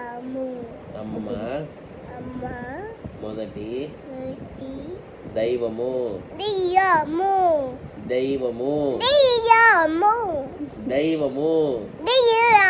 అమ్ము. అమ్మ అమ్మ. మొదటి. మొదటి. దైవము. దెయ్యము. దైవము. దెయ్యము. దైవము. దెయ్యము